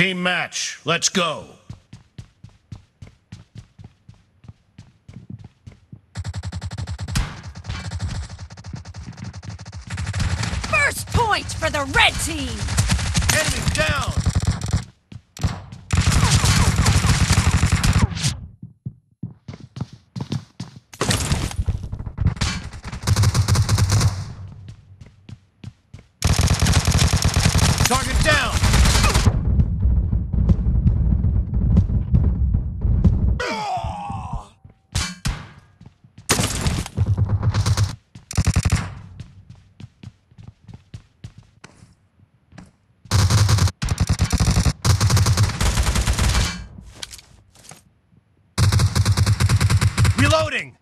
Team match, let's go. First point for the red team! Enemy down! Target down! Reloading!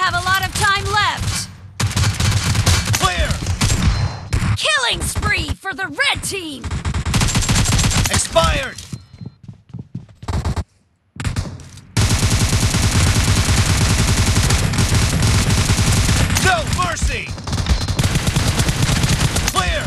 Have a lot of time left! Clear! Killing spree for the red team! Expired! No mercy! Clear!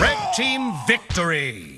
Red team victory!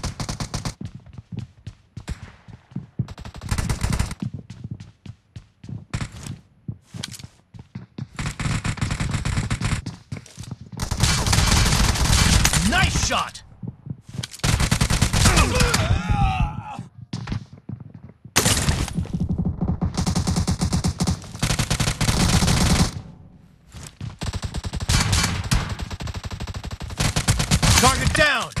Target down!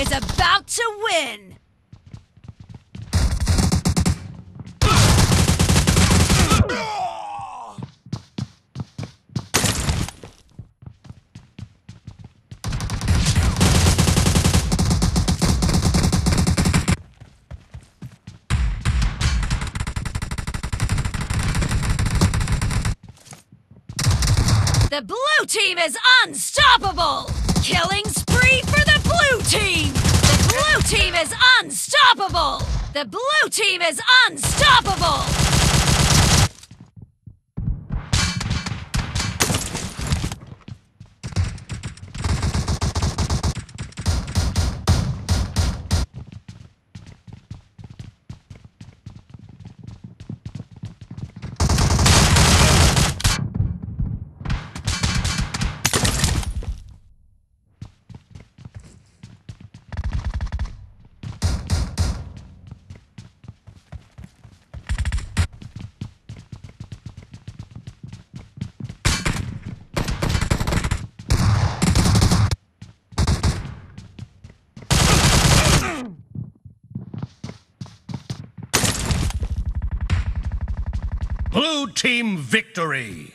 Is about to win! The blue team is unstoppable! Killing spree for the blue team! The blue team is unstoppable! The blue team is unstoppable! Victory.